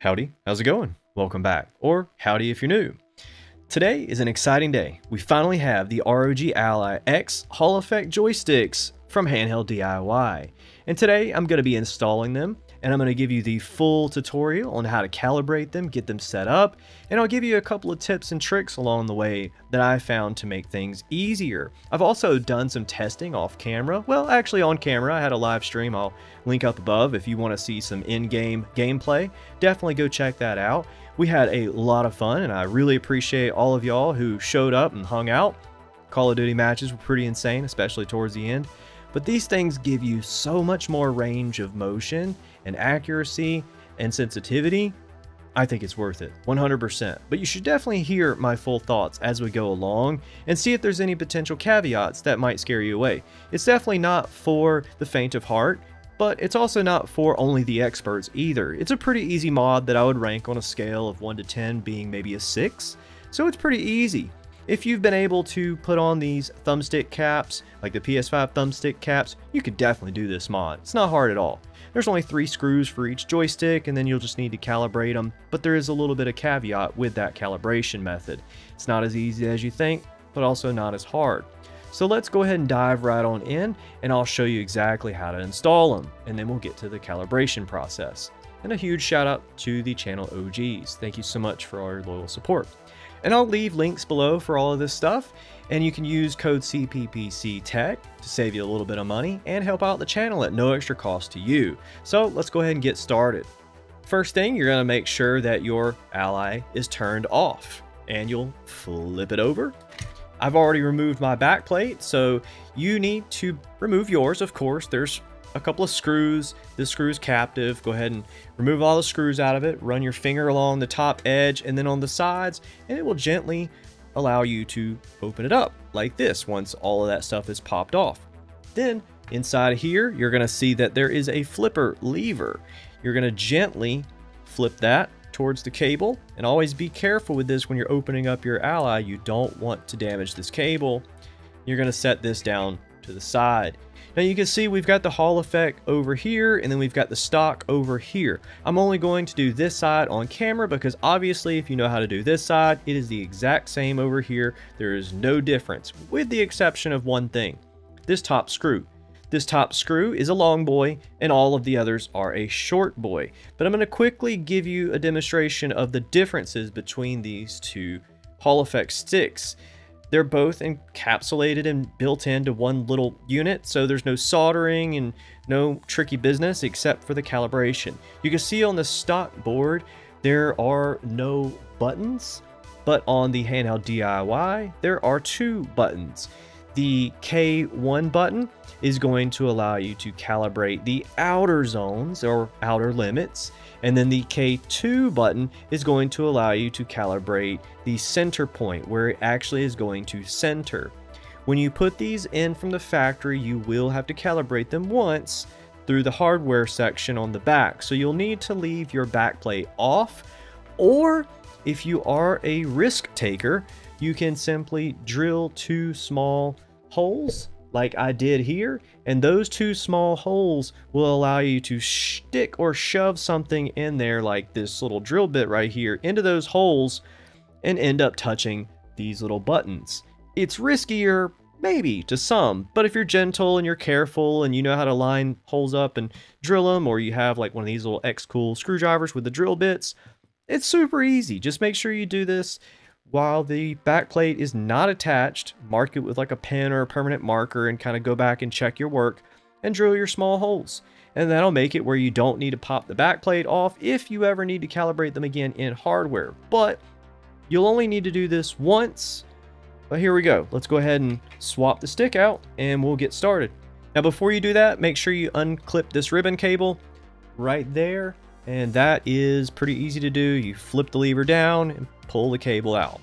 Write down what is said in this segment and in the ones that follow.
Howdy, how's it going? Welcome back, or howdy if you're new. Today is an exciting day. We finally have the ROG Ally X Hall Effect joysticks from Handheld DIY. And today I'm going to be installing them and I'm going to give you the full tutorial on how to calibrate them, get them set up, and I'll give you a couple of tips and tricks along the way that I found to make things easier. I've also done some testing off camera. Well, actually on camera, I had a live stream. I'll link up above if you want to see some in-game gameplay. Definitely go check that out. We had a lot of fun and I really appreciate all of y'all who showed up and hung out. Call of Duty matches were pretty insane, especially towards the end. But these things give you so much more range of motion and accuracy and sensitivity. I think it's worth it, 100%. But you should definitely hear my full thoughts as we go along and see if there's any potential caveats that might scare you away. It's definitely not for the faint of heart, but it's also not for only the experts either. It's a pretty easy mod that I would rank on a scale of 1 to 10 being maybe a 6, so it's pretty easy. If you've been able to put on these thumbstick caps, like the PS5 thumbstick caps, you could definitely do this mod. It's not hard at all. There's only three screws for each joystick and then you'll just need to calibrate them, but there is a little bit of caveat with that calibration method. It's not as easy as you think, but also not as hard. So let's go ahead and dive right on in and I'll show you exactly how to install them and then we'll get to the calibration process. And a huge shout out to the channel OGs. Thank you so much for all your loyal support. And I'll leave links below for all of this stuff. And you can use code CPPC TEK to save you a little bit of money and help out the channel at no extra cost to you. So let's go ahead and get started. First thing, you're going to make sure that your ally is turned off and you'll flip it over. I've already removed my back plate, so you need to remove yours, of course. There's a couple of screws. This screw is captive. Go ahead and remove all the screws out of it. Run your finger along the top edge and then on the sides, and it will gently allow you to open it up like this once all of that stuff is popped off. Then inside of here, you're going to see that there is a flipper lever. You're going to gently flip that towards the cable and always be careful with this when you're opening up your ally. You don't want to damage this cable. You're going to set this down to the side. Now you can see we've got the Hall effect over here and then we've got the stock over here. I'm only going to do this side on camera because obviously if you know how to do this side, it is the exact same over here. There is no difference with the exception of one thing, this top screw. This top screw is a long boy and all of the others are a short boy. But I'm going to quickly give you a demonstration of the differences between these two Hall effect sticks. They're both encapsulated and built into one little unit, so there's no soldering and no tricky business except for the calibration. You can see on the stock board, there are no buttons, but on the handheld DIY, there are two buttons. The K1 button is going to allow you to calibrate the outer zones or outer limits, and then the K2 button is going to allow you to calibrate the center point where it actually is going to center. When you put these in from the factory, you will have to calibrate them once through the hardware section on the back. So you'll need to leave your backplate off, or if you are a risk taker, you can simply drill two small holes like I did here, and those two small holes will allow you to stick or shove something in there like this little drill bit right here into those holes and end up touching these little buttons. It's riskier, maybe, to some, but if you're gentle and you're careful and you know how to line holes up and drill them, or you have like one of these little X-Cool screwdrivers with the drill bits, it's super easy. Just make sure you do this while the backplate is not attached, mark it with like a pen or a permanent marker and kind of go back and check your work and drill your small holes. And that'll make it where you don't need to pop the backplate off if you ever need to calibrate them again in hardware. But you'll only need to do this once. But here we go. Let's go ahead and swap the stick out and we'll get started. Now before you do that, make sure you unclip this ribbon cable right there. And that is pretty easy to do. You flip the lever down and pull the cable out.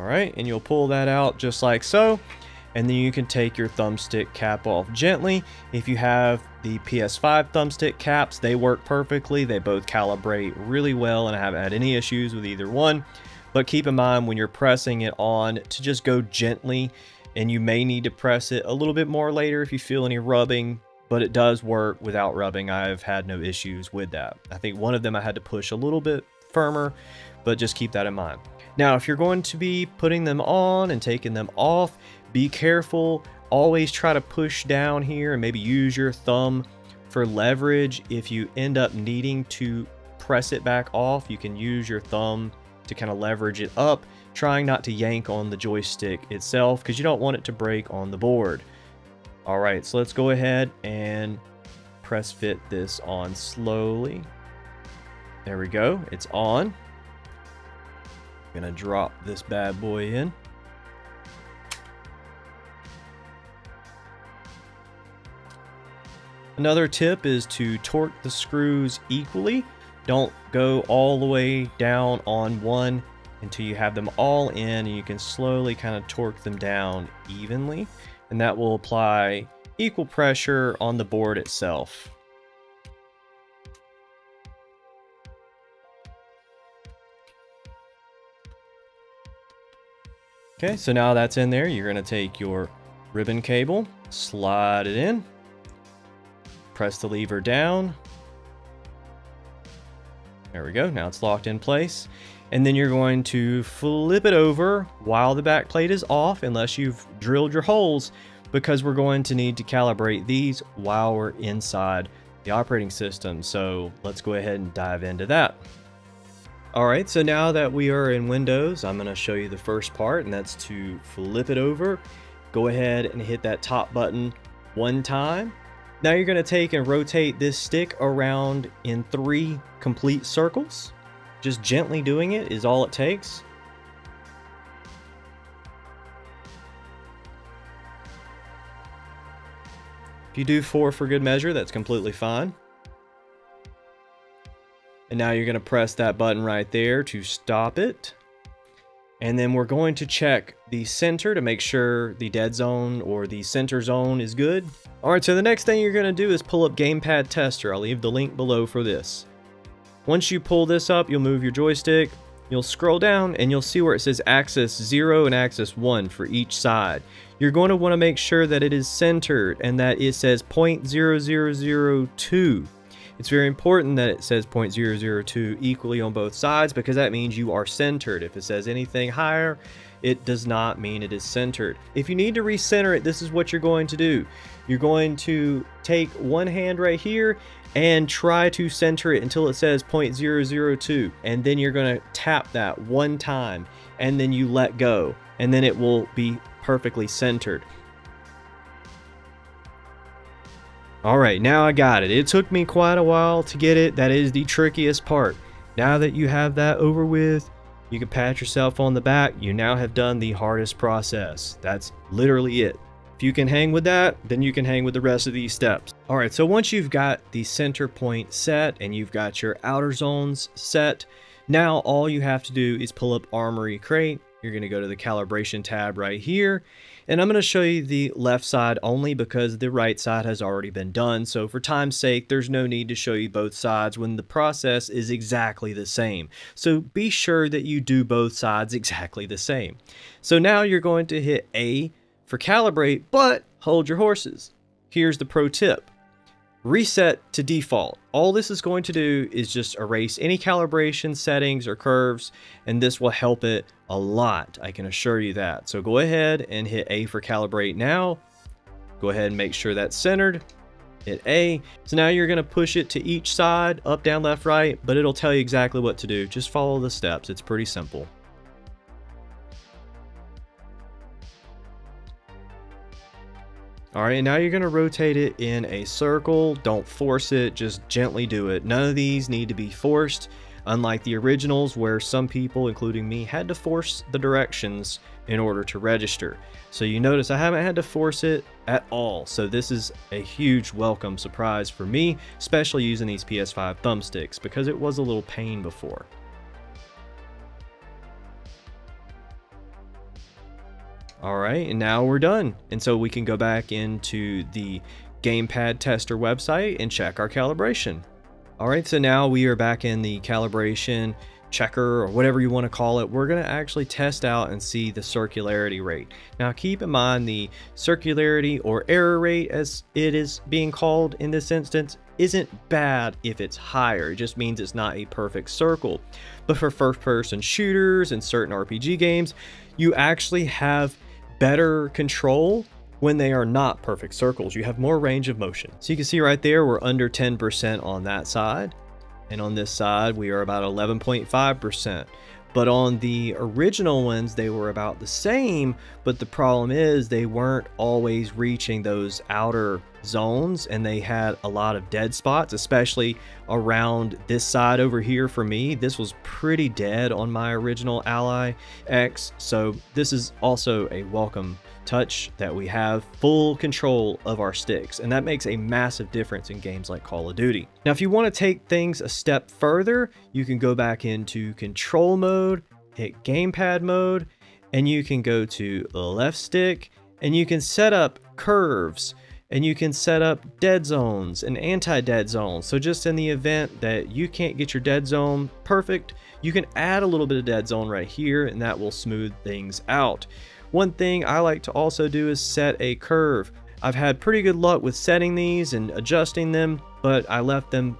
All right, and you'll pull that out just like so. And then you can take your thumbstick cap off gently. If you have the PS5 thumbstick caps, they work perfectly. They both calibrate really well and I haven't had any issues with either one. But keep in mind when you're pressing it on to just go gently and you may need to press it a little bit more later if you feel any rubbing, but it does work without rubbing. I've had no issues with that. I think one of them I had to push a little bit firmer, but just keep that in mind. Now, if you're going to be putting them on and taking them off, be careful. Always try to push down here and maybe use your thumb for leverage. If you end up needing to press it back off, you can use your thumb to kind of leverage it up, trying not to yank on the joystick itself because you don't want it to break on the board. All right, so let's go ahead and press fit this on slowly. There we go, it's on. Gonna drop this bad boy in. Another tip is to torque the screws equally. Don't go all the way down on one until you have them all in and you can slowly kind of torque them down evenly and that will apply equal pressure on the board itself. Okay, so now that's in there, you're to take your ribbon cable, slide it in, press the lever down. There we go. Now it's locked in place. And then you're going to flip it over while the back plate is off, unless you've drilled your holes, because we're going to need to calibrate these while we're inside the operating system. So let's go ahead and dive into that. All right, so now that we are in Windows, I'm gonna show you the first part, and that's to flip it over. Go ahead and hit that top button one time, now you're going to take and rotate this stick around in three complete circles. Just gently doing it is all it takes. If you do four for good measure, that's completely fine. And now you're going to press that button right there to stop it. And then we're going to check the center to make sure the dead zone or the center zone is good. All right, so the next thing you're gonna do is pull up Gamepad Tester. I'll leave the link below for this. Once you pull this up, you'll move your joystick, you'll scroll down and you'll see where it says axis 0 and axis 1 for each side. You're going to want to make sure that it is centered and that it says 0.0002 it's very important that it says 0.002 equally on both sides because that means you are centered. If it says anything higher, it does not mean it is centered. If you need to recenter it, this is what you're going to do. You're going to take one hand right here and try to center it until it says 0.002 and then you're going to tap that one time and then you let go and then it will be perfectly centered. Alright, now I got it. It took me quite a while to get it. That is the trickiest part. Now that you have that over with, you can pat yourself on the back. You now have done the hardest process. That's literally it. If you can hang with that, then you can hang with the rest of these steps. Alright, so once you've got the center point set and you've got your outer zones set, now all you have to do is pull up Armoury Crate. You're going to go to the calibration tab right here and I'm going to show you the left side only because the right side has already been done. So for time's sake, there's no need to show you both sides when the process is exactly the same. So be sure that you do both sides exactly the same. So now you're going to hit A for calibrate, but hold your horses. Here's the pro tip reset to default. All this is going to do is just erase any calibration settings or curves, and this will help it a lot. I can assure you that. So go ahead and hit A for calibrate now. Go ahead and make sure that's centered. Hit A. So now you're going to push it to each side, up, down, left, right, but it'll tell you exactly what to do. Just follow the steps. It's pretty simple. All right, and now you're gonna rotate it in a circle. Don't force it, just gently do it. None of these need to be forced, unlike the originals where some people, including me, had to force the directions in order to register. So you notice I haven't had to force it at all. So this is a huge welcome surprise for me, especially using these PS5 thumbsticks because it was a little pain before. All right, and now we're done. And so we can go back into the gamepad tester website and check our calibration. All right, so now we are back in the calibration checker or whatever you want to call it, we're going to actually test out and see the circularity rate. Now keep in mind the circularity or error rate as it is being called in this instance isn't bad if it's higher. It just means it's not a perfect circle. But for first person shooters and certain RPG games, you actually have better control when they are not perfect circles. You have more range of motion. So you can see right there, we're under 10% on that side. And on this side, we are about 11.5%. But on the original ones, they were about the same, but the problem is they weren't always reaching those outer zones and they had a lot of dead spots, especially around this side over here for me. This was pretty dead on my original Ally X, so this is also a welcome touch that we have full control of our sticks and that makes a massive difference in games like Call of Duty. Now if you want to take things a step further you can go back into control mode, hit gamepad mode and you can go to the left stick and you can set up curves and you can set up dead zones and anti-dead zones. So just in the event that you can't get your dead zone perfect, you can add a little bit of dead zone right here and that will smooth things out. One thing I like to also do is set a curve. I've had pretty good luck with setting these and adjusting them, but I left them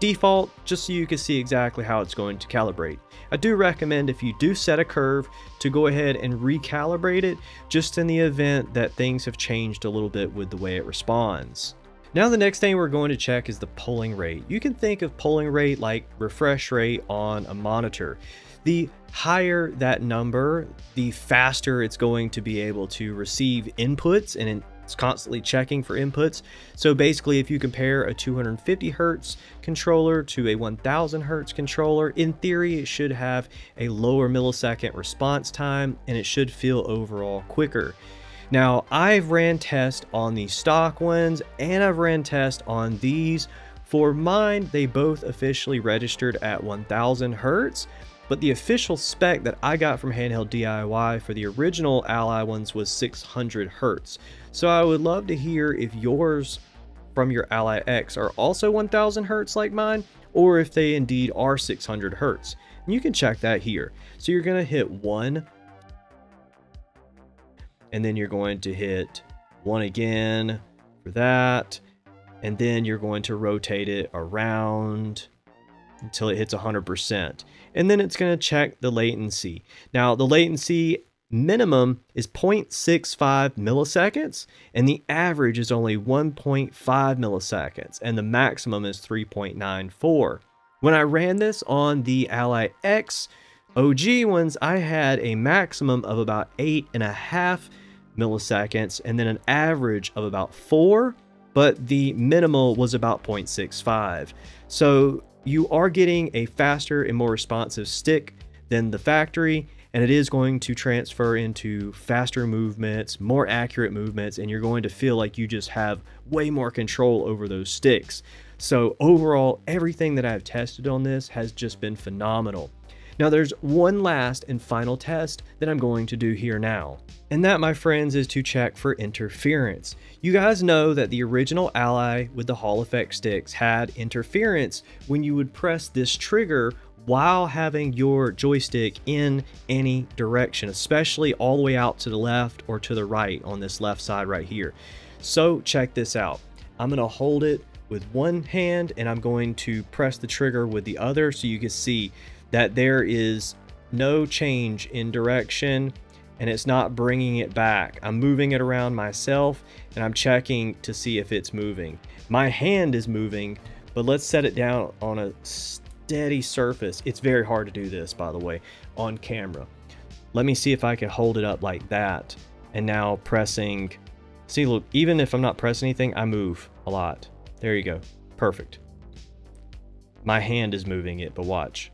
default just so you can see exactly how it's going to calibrate. I do recommend if you do set a curve to go ahead and recalibrate it just in the event that things have changed a little bit with the way it responds. Now the next thing we're going to check is the polling rate. You can think of polling rate like refresh rate on a monitor. The higher that number, the faster it's going to be able to receive inputs and it's constantly checking for inputs. So basically, if you compare a 250 hertz controller to a 1000 hertz controller, in theory, it should have a lower millisecond response time and it should feel overall quicker. Now, I've ran tests on the stock ones and I've ran tests on these. For mine, they both officially registered at 1000 hertz, but the official spec that I got from Handheld DIY for the original Ally ones was 600 hertz. So I would love to hear if yours from your Ally X are also 1000 hertz like mine, or if they indeed are 600 hertz. And you can check that here. So you're to hit one, and then you're going to hit one again for that, and then you're going to rotate it around until it hits 100%. And then it's going to check the latency. Now, the latency minimum is 0.65 milliseconds, and the average is only 1.5 milliseconds, and the maximum is 3.94. When I ran this on the Ally X OG ones, I had a maximum of about 8.5 milliseconds, and then an average of about 4, but the minimal was about 0.65. So you are getting a faster and more responsive stick than the factory and it is going to transfer into faster movements, more accurate movements, and you're going to feel like you just have way more control over those sticks. So overall, everything that I've tested on this has just been phenomenal. Now there's one last and final test that I'm going to do here now. And that, my friends, is to check for interference. You guys know that the original Ally with the Hall effect sticks had interference when you would press this trigger while having your joystick in any direction, especially all the way out to the left or to the right on this left side right here. So check this out. I'm going to hold it with one hand and I'm going to press the trigger with the other so you can see that there is no change in direction and it's not bringing it back. I'm moving it around myself and I'm checking to see if it's moving. My hand is moving, but let's set it down on a steady surface. It's very hard to do this, by the way, on camera. Let me see if I can hold it up like that. And now pressing, see, look, even if I'm not pressing anything, I move a lot. There you go. Perfect. My hand is moving it, but watch.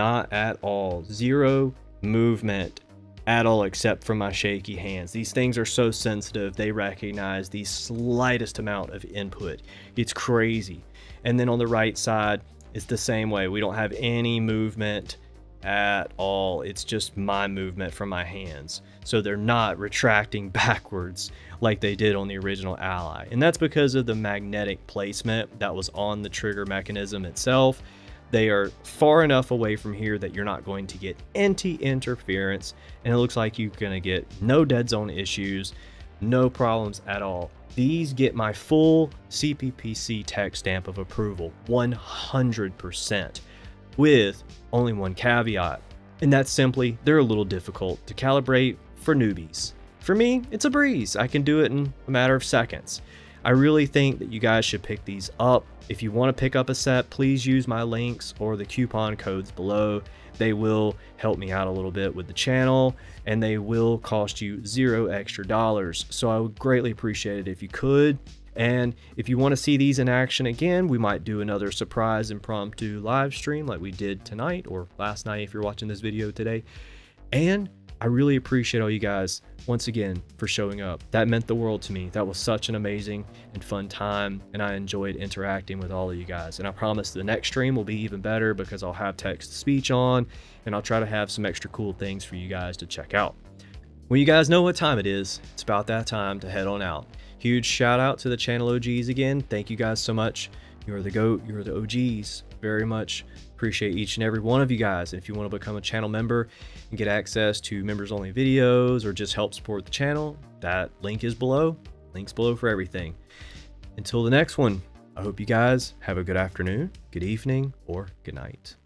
Not at all. Zero movement at all except for my shaky hands. These things are so sensitive, they recognize the slightest amount of input. It's crazy. And then on the right side, it's the same way. We don't have any movement at all. It's just my movement from my hands. So they're not retracting backwards like they did on the original Ally. And that's because of the magnetic placement that was on the trigger mechanism itself. They are far enough away from here that you're not going to get anti-interference, and it looks like you're going to get no dead zone issues, no problems at all. These get my full CPPC TEK stamp of approval, 100%, with only one caveat, and that's simply they're a little difficult to calibrate for newbies. For me, it's a breeze. I can do it in a matter of seconds. I really think that you guys should pick these up. If you want to pick up a set, please use my links or the coupon codes below. They will help me out a little bit with the channel and they will cost you zero extra dollars. So I would greatly appreciate it if you could. And if you want to see these in action again, we might do another surprise impromptu live stream like we did tonight or last night if you're watching this video today. And I really appreciate all you guys once again for showing up. That meant the world to me. That was such an amazing and fun time, and I enjoyed interacting with all of you guys. And I promise the next stream will be even better because I'll have text to speech on, and I'll try to have some extra cool things for you guys to check out. Well, you guys know what time it is, it's about that time to head on out. Huge shout out to the channel OGs again. Thank you guys so much. You're the GOAT, you're the OGs. Very much appreciate each and every one of you guys. And if you want to become a channel member and get access to members only videos or just help support the channel, that link is below. Links below for everything. Until the next one, I hope you guys have a good afternoon, good evening, or good night.